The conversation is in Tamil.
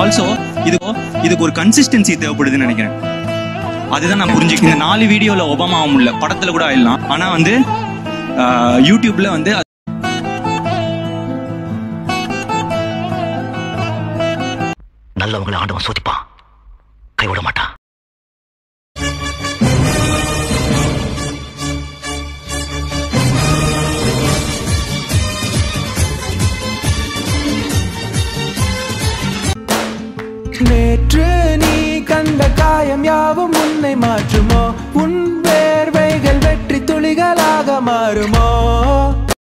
ஆல்சோ இது இதுக்கு ஒரு கன்சிஸ்டன்சி தேவைப்படுதுன்னு நினைக்கிறேன். அதுதான் நான் புரிஞ்சுக்கிறேன் இந்த நாலு வீடியோல ஒபாமா ஆக முடியல படத்துல கூட ஆயிடலாம். ஆனா வந்து ஆஹ், யூடியூப்ல வந்து நல்லவங்களை ஆண்டவன் சோதிப்பான். நேற்று நீ கண்ட காயம் யாவும் உன்னை மாற்றுமோ? உன் வேர்வைகள் வெற்றி துளிகளாக மாறுமோ?